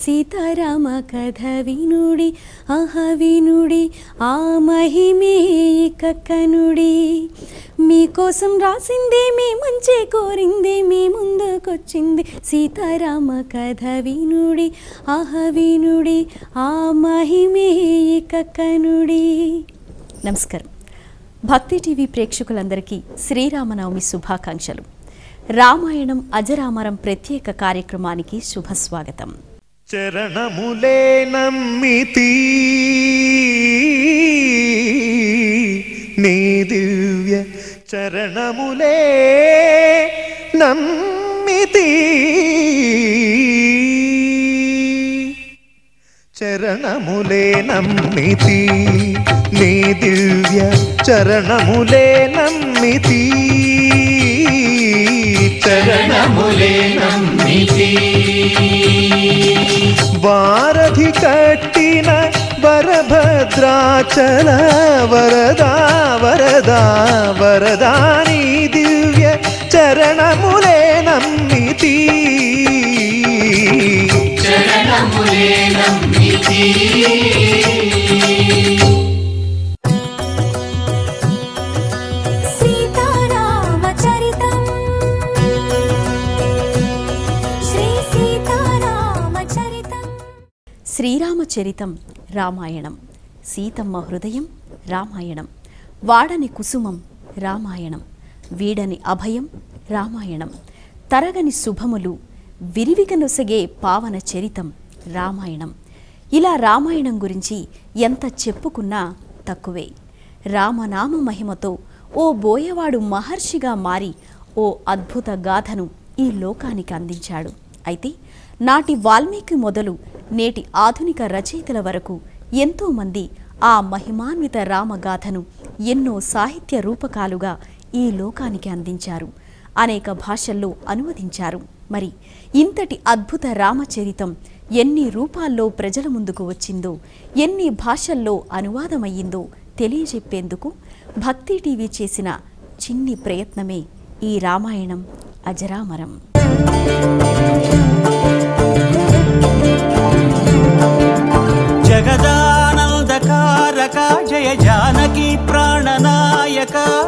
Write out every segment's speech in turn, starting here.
సీతారామ కథ వినుడి ఆహ వినుడి ఆ మహిమే కక్కనుడి మీకోసం రాసింది మీ మంచి కోరింది మీ ముందుకొచ్చింది సీతారామ కథ వినుడి ఆహ వినుడి ఆ మహిమే కక్కనుడి నమస్కారం. భక్తి టీవీ ప్రేక్షకులందరికీ శ్రీరామనవమి శుభాకాంక్షలు. రామాయణం అజరామరం ప్రత్యేక కార్యక్రమానికి శుభస్వాగతం. చరణములే నమ్మితి నీ దివ్య చరణములే నమ్మితి చరణములే నమ్మితి నీ దివ్య చరణములే నమ్మితి चरणमुलेनम्निति वारधि कट्टिन वरभद्राचल वरदा वरदा वरदानी दिव्य चरणमुलेन निति శ్రీరామచరితం రామాయణం సీతమ్మ హృదయం రామాయణం వాడని కుసుమం రామాయణం వీడని అభయం రామాయణం తరగని శుభములు విరివిక నొసగే పావన చరితం రామాయణం. ఇలా రామాయణం గురించి ఎంత చెప్పుకున్నా తక్కువే. రామనామ మహిమతో ఓ బోయవాడు మహర్షిగా మారి ఓ అద్భుత గాథను ఈ లోకానికి అందించాడు. అయితే నాటి వాల్మీకి మొదలు నేటి ఆధునిక రచయితల వరకు ఎంతోమంది ఆ మహిమాన్విత రామగాథను ఎన్నో సాహిత్య రూపకాలుగా ఈ లోకానికి అందించారు. అనేక భాషల్లో అనువదించారు. మరి ఇంతటి అద్భుత రామచరితం ఎన్ని రూపాల్లో ప్రజల ముందుకు వచ్చిందో ఎన్ని భాషల్లో అనువాదమయ్యిందో తెలియజెప్పేందుకు భక్తి టీవీ చేసిన చిన్ని ప్రయత్నమే ఈ రామాయణం అజరామరం. జగదానందకారక జయ జానకి ప్రాణనాయక.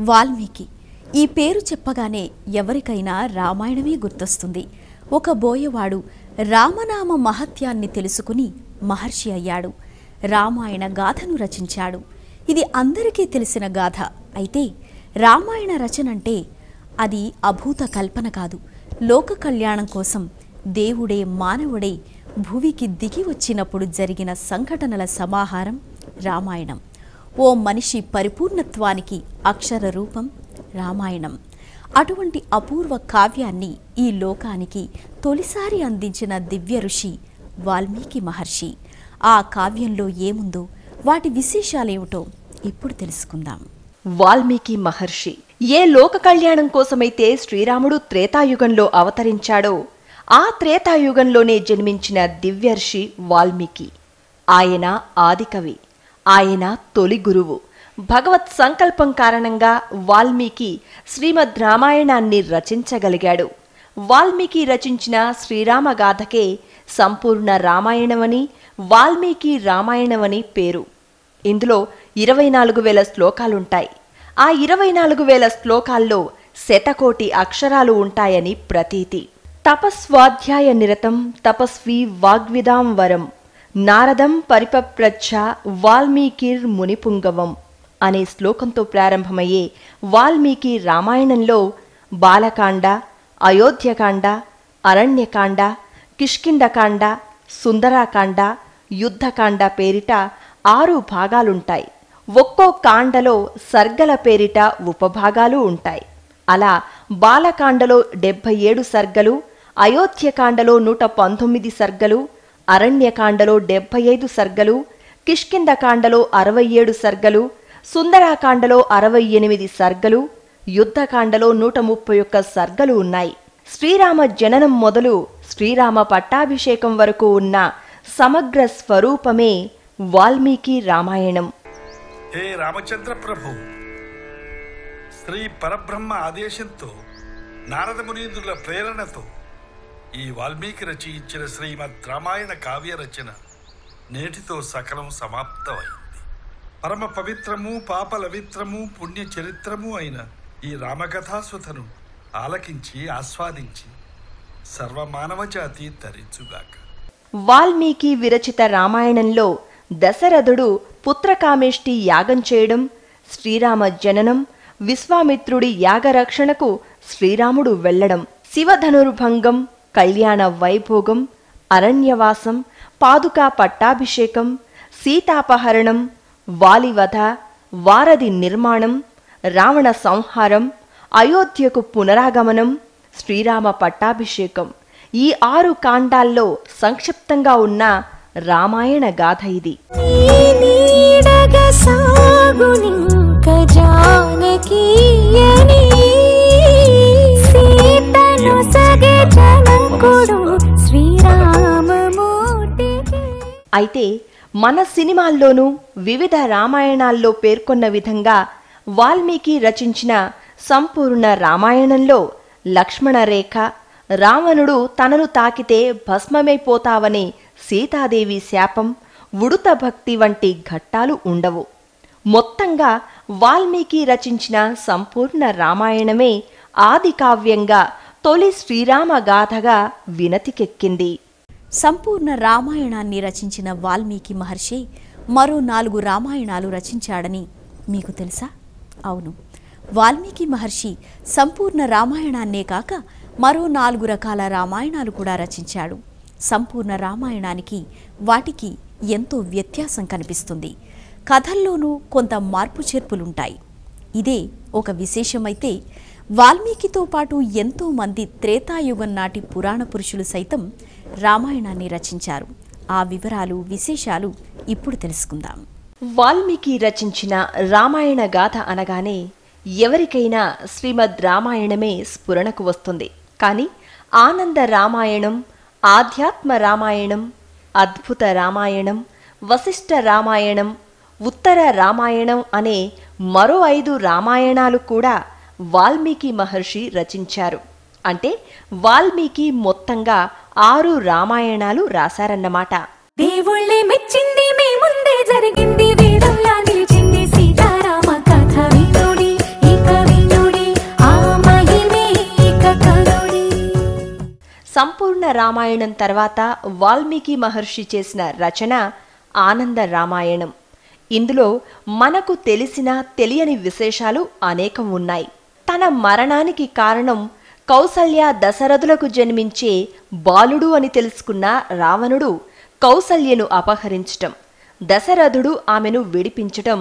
వాల్మీకి. ఈ పేరు చెప్పగానే ఎవరికైనా రామాయణమే గుర్తొస్తుంది. ఒక బోయవాడు రామనామ మహత్యాన్ని తెలుసుకుని మహర్షి అయ్యాడు. రామాయణ గాథను రచించాడు. ఇది అందరికీ తెలిసిన గాథ. అయితే రామాయణ రచన అంటే అది అభూత కల్పన కాదు. లోక కళ్యాణం కోసం దేవుడే మానవుడే భువికి దిగి వచ్చినప్పుడు జరిగిన సంఘటనల సమాహారం రామాయణం. ఓ మనిషి పరిపూర్ణత్వానికి అక్షర రూపం రామాయణం. అటువంటి అపూర్వ కావ్యాన్ని ఈ లోకానికి తొలిసారి అందించిన దివ్య ఋషి వాల్మీకి మహర్షి. ఆ కావ్యంలో ఏముందో వాటి విశేషాలేమిటో ఇప్పుడు తెలుసుకుందాం. వాల్మీకి మహర్షి ఏ లోక కళ్యాణం కోసమైతే శ్రీరాముడు త్రేతాయుగంలో అవతరించాడో ఆ త్రేతాయుగంలోనే జన్మించిన దివ్యర్షి వాల్మీకి. ఆయన ఆదికవి. ఆయన తొలి గురువు. భగవత్ సంకల్పం కారణంగా వాల్మీకి శ్రీమద్ రామాయణాన్ని రచించగలిగాడు. వాల్మీకి రచించిన శ్రీరామగాథకే సంపూర్ణ రామాయణమని వాల్మీకి రామాయణమని పేరు. ఇందులో ఇరవై నాలుగు వేల శ్లోకాలుంటాయి. ఆ ఇరవై నాలుగు వేల శ్లోకాల్లో శతకోటి అక్షరాలు ఉంటాయని ప్రతీతి. తపస్వాధ్యాయ నిరతం తపస్వి వాగ్విదాం వరం నారదం పరిపప్రచ్ఛ వాల్మీకిర్ మునిపుంగవం అనే శ్లోకంతో ప్రారంభమయ్యే వాల్మీకి రామాయణంలో బాలకాండ అయోధ్యకాండ అరణ్యకాండ కిష్కిండకాండ సుందరాకాండ యుద్ధకాండ పేరిట ఆరు భాగాలుంటాయి. ఒక్కో కాండలో సర్గల పేరిట ఉపభాగాలు ఉంటాయి. అలా బాలకాండలో డెబ్భై ఏడు సర్గలు అయోధ్యకాండలో నూట పంతొమ్మిది సర్గలు అరణ్యకాండలో డెబ్భై ఐదు సర్గలు కిష్కిందకాండలో అరవై ఏడు సర్గలు సుందరాకాండలో అరవై ఎనిమిది సర్గలు యుద్ధకాండలో నూట ముప్పై ఒక్క సర్గలు ఉన్నాయి. శ్రీరామ జననం మొదలు శ్రీరామ పట్టాభిషేకం వరకు ఉన్న సమగ్ర స్వరూపమే వాల్మీకి రామాయణం. హే రామచంద్ర ప్రభు. శ్రీ పరబ్రహ్మ ఆదేశంతో నారద మునీంద్రుల ప్రేరణతో ఈ వాల్మీకి రచయించిన శ్రీమద్ రామాయణ కావ్య రచన నేటితో సకలం సమాప్తమైంది. పరమ పవిత్రము పాపలవిత్రము పుణ్య చరిత్రము అయిన ఈ రామకథాసుతను ఆలకించి ఆస్వాదించి సర్వమానవ జాతి తరించుగాక. వాల్మీకి విరచిత రామాయణంలో దశరథుడు పుత్రకామేష్టి యాగం చేయడం శ్రీరామ జననం విశ్వామిత్రుడి యాగరక్షణకు శ్రీరాముడు వెళ్ళడం శివధనుర్భంగం కళ్యాణ వైభోగం అరణ్యవాసం పాదుకా పట్టాభిషేకం సీతాపహరణం వాలివధ వారధి నిర్మాణం రావణ సంహారం అయోధ్యకు పునరాగమనం శ్రీరామ పట్టాభిషేకం. ఈ ఆరు కాండాల్లో సంక్షిప్తంగా ఉన్న రామాయణ గాథ ఇది. నీడగ సాగునింక జానకీయని సీతను సగే జనకుడు శ్రీరామమూర్తికి అయితే మన సినిమాల్లోనూ వివిధ రామాయణాల్లో పేర్కొన్న విధంగా వాల్మీకి రచించిన సంపూర్ణ రామాయణంలో లక్ష్మణ రేఖ రావణుడు తనను తాకితే భస్మమైపోతావనే సీతాదేవి శాపం ఉడుత భక్తి వంటి ఘట్టాలు ఉండవు. మొత్తంగా వాల్మీకి రచించిన సంపూర్ణ రామాయణమే ఆది కావ్యంగా తొలి శ్రీరామ గాథగా వినతికెక్కింది. సంపూర్ణ రామాయణాన్ని రచించిన వాల్మీకి మహర్షి మరో నాలుగు రామాయణాలు రచించాడని మీకు తెలుసా? అవును. వాల్మీకి మహర్షి సంపూర్ణ రామాయణాన్నే కాక మరో నాలుగు రకాల రామాయణాలు కూడా రచించాడు. సంపూర్ణ రామాయణానికి వాటికి ఎంతో వ్యత్యాసం కనిపిస్తుంది. కథల్లోనూ కొంత మార్పు చేర్పులుంటాయి. ఇదే ఒక విశేషమైతే వాల్మీకితో పాటు ఎంతో మంది త్రేతాయుగం నాటి పురాణ పురుషులు సైతం రామాయణాన్ని రచించారు. ఆ వివరాలు విశేషాలు ఇప్పుడు తెలుసుకుందాం. వాల్మీకి రచించిన రామాయణ గాథ అనగానే ఎవరికైనా శ్రీమద్ రామాయణమే స్ఫురణకు వస్తుంది. కానీ ఆనంద రామాయణం ఆధ్యాత్మ రామాయణం అద్భుత రామాయణం వశిష్ఠ రామాయణం ఉత్తర రామాయణం అనే మరో ఐదు రామాయణాలు కూడా వాల్మీకి మహర్షి రచించారు. అంటే వాల్మీకి మొత్తంగా ఆరు రామాయణాలు రాశారన్నమాట. దేవుళ్ళే మెచ్చింది రామాయణం తర్వాత వాల్మీకి మహర్షి చేసిన రచన ఆనంద రామాయణం. ఇందులో మనకు తెలిసిన తెలియని విశేషాలు అనేకం ఉన్నాయి. తన మరణానికి కారణం కౌసల్య దశరథులకు జన్మించే బాలుడు అని తెలుసుకున్న రావణుడు కౌసల్యను అపహరించటం దశరథుడు ఆమెను విడిపించటం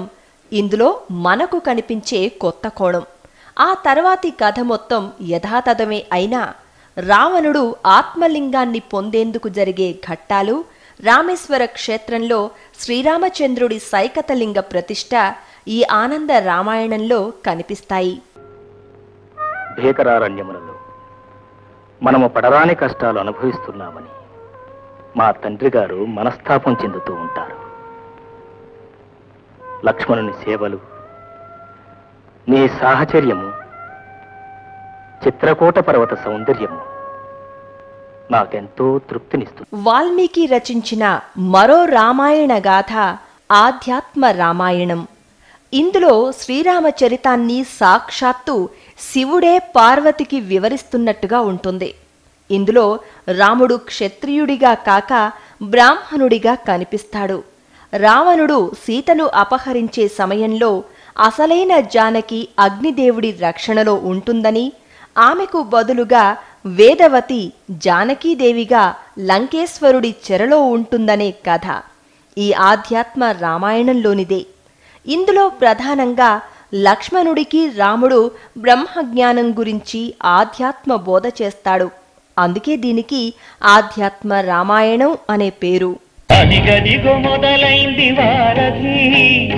ఇందులో మనకు కనిపించే కొత్త కోణం. ఆ తర్వాతి కథ మొత్తం యథాతథమే అయినా రావణుడు ఆత్మలింగాన్ని పొందేందుకు జరిగే ఘట్టాలు రామేశ్వర క్షేత్రంలో శ్రీరామచంద్రుడి సైకతలింగ ప్రతిష్ట ఈ ఆనంద రామాయణంలో కనిపిస్తాయి. భీకరారణ్యములలో మనము పడరాని కష్టాలు అనుభవిస్తున్నామని మా తండ్రి గారు మనస్తాపం చెందుతూ ఉంటారు. లక్ష్మణుని సేవలు నీ సాహచర్యము చిత్రకూట పర్వత సౌందర్యము. నాకెంతో తృప్తినిస్తుంది. వాల్మీకి రచించిన మరో రామాయణ గాథ ఆధ్యాత్మ రామాయణం. ఇందులో శ్రీరామచరితాన్ని సాక్షాత్తు శివుడే పార్వతికి వివరిస్తున్నట్టుగా ఉంటుంది. ఇందులో రాముడు క్షత్రియుడిగా కాక బ్రాహ్మణుడిగా కనిపిస్తాడు. రావణుడు సీతను అపహరించే సమయంలో అసలైన జానకి అగ్నిదేవుడి రక్షణలో ఉంటుందని ఆమెకు బదులుగా వేదవతి జానకీదేవిగా లంకేశ్వరుడి చెరలో ఉంటుందనే కథ. ఈ ఆధ్యాత్మ రామాయణంలోనిదే. ఇందులో ప్రధానంగా లక్ష్మణుడికి రాముడు బ్రహ్మజ్ఞానం గురించి ఆధ్యాత్మ బోధ చేస్తాడు. అందుకే దీనికి ఆధ్యాత్మ రామాయణం అనే పేరు. మొదలైంది వారధి.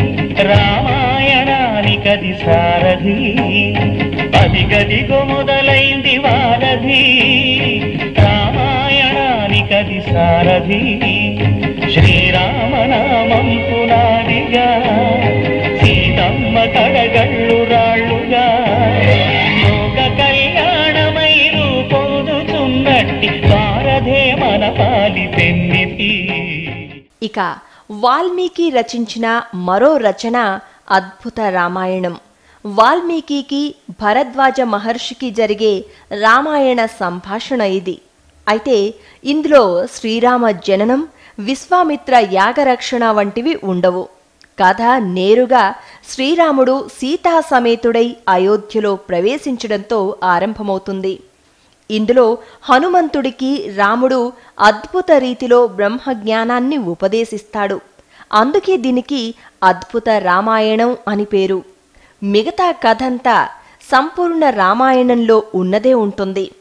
రామాయణానికది అదిగదిగో మొదలైంది వారధి. రామాయణానికది సారథి శ్రీరామనామం పునాదిగా సీతమ్మ కడగళ్ళు రాళ్ళుగా. లోక కళ్యాణమై రూపొందుతున్నట్టి వారధే మన పాలి పెన్నిటి ఇక వాల్మీకి రచించిన మరో రచన అద్భుత రామాయణం. వాల్మీకి భరద్వాజ మహర్షికి జరిగే రామాయణ సంభాషణ ఇది. అయితే ఇందులో శ్రీరామ జననం విశ్వామిత్ర యాగరక్షణ వంటివి ఉండవు. కథ నేరుగా శ్రీరాముడు సీతా సమేతుడై అయోధ్యలో ప్రవేశించడంతో ఆరంభమవుతుంది. ఇందులో హనుమంతుడికి రాముడు అద్భుత రీతిలో బ్రహ్మజ్ఞానాన్ని ఉపదేశిస్తాడు. అందుకే దీనికి అద్భుత రామాయణం అని పేరు. మిగతా కథంతా సంపూర్ణ రామాయణంలో ఉన్నదే ఉంటుంది.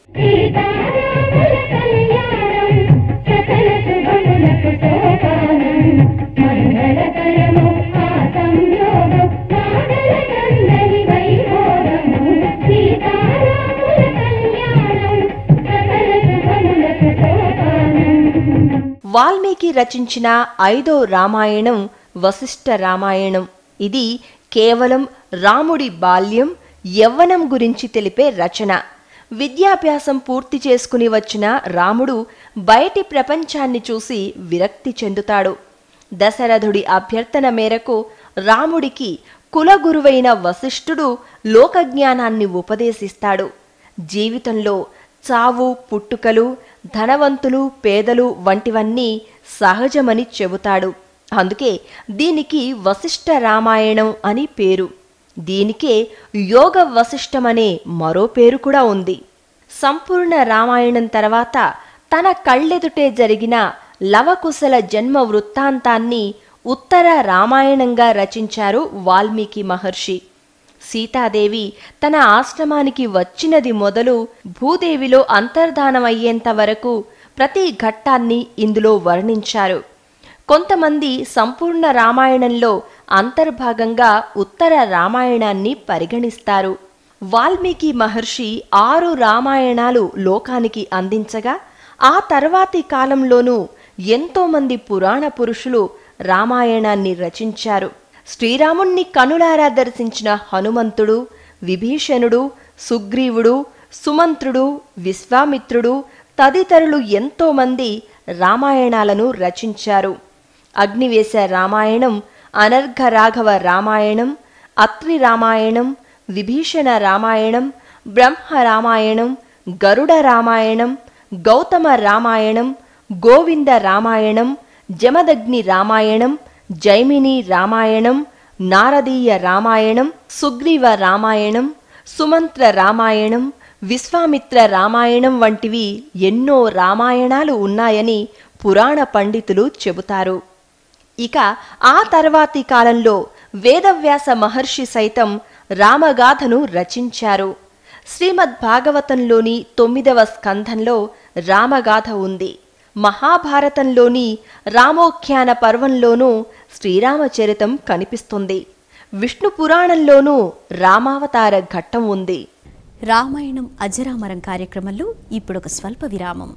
వాల్మీకి రచించిన ఐదో రామాయణం వశిష్ఠ రామాయణం. ఇది కేవలం రాముడి బాల్యం యవ్వనం గురించి తెలిపే రచన. విద్యాభ్యాసం పూర్తి చేసుకుని వచ్చిన రాముడు బయటి ప్రపంచాన్ని చూసి విరక్తి చెందుతాడు. దశరథుడి అభ్యర్థన మేరకు రాముడికి కులగురువైన వశిష్ఠుడు లోకజ్ఞానాన్ని ఉపదేశిస్తాడు. జీవితంలో చావు పుట్టుకలు ధనవంతులు పేదలు వంటివన్నీ సహజమని చెబుతాడు. అందుకే దీనికి వశిష్ఠ రామాయణం అని పేరు. దీనికే యోగ వశిష్టమనే మరో పేరు కూడా ఉంది. సంపూర్ణ రామాయణం తర్వాత తన కళ్ళెదుటే జరిగిన లవకుశల జన్మ వృత్తాంతాన్ని ఉత్తర రామాయణంగా రచించారు వాల్మీకి మహర్షి. సీతాదేవి తన ఆశ్రమానికి వచ్చినది మొదలు భూదేవిలో అంతర్ధానమయ్యేంత వరకు ప్రతి ఘట్టాన్ని ఇందులో వర్ణించారు. కొంతమంది సంపూర్ణ రామాయణంలో అంతర్భాగంగా ఉత్తర రామాయణాన్ని పరిగణిస్తారు. వాల్మీకి మహర్షి ఆరు రామాయణాలు లోకానికి అందించగా ఆ తర్వాతి కాలంలోనూ ఎంతోమంది పురాణ పురుషులు రామాయణాన్ని రచించారు. శ్రీరాముణ్ణి కనులారా దర్శించిన హనుమంతుడు విభీషణుడు సుగ్రీవుడు సుమంత్రుడు విశ్వామిత్రుడు తదితరులు ఎంతోమంది రామాయణాలను రచించారు. అగ్నివేశ రామాయణం అనర్ఘ రాఘవ రామాయణం అత్రి రామాయణం విభీషణ రామాయణం బ్రహ్మ రామాయణం గరుడ రామాయణం గౌతమ రామాయణం గోవింద రామాయణం జమదగ్ని రామాయణం జైమిని రామాయణం నారదీయ రామాయణం సుగ్రీవ రామాయణం సుమంత్ర రామాయణం విశ్వామిత్ర రామాయణం వంటివి ఎన్నో రామాయణాలు ఉన్నాయని పురాణ పండితులు చెబుతారు. ఇక ఆ తర్వాతి కాలంలో వేదవ్యాస మహర్షి సైతం రామగాథను రచించారు. శ్రీమద్ భాగవతంలోని తొమ్మిదవ స్కంధంలో రామగాథ ఉంది. మహాభారతంలోని రామోఖ్యాన పర్వంలోనూ శ్రీరామచరితం కనిపిస్తుంది. విష్ణు పురాణంలోనూ రామావతార ఘట్టం ఉంది. రామాయణం అజరామరం కార్యక్రమంలో ఇప్పుడొక స్వల్ప విరామం.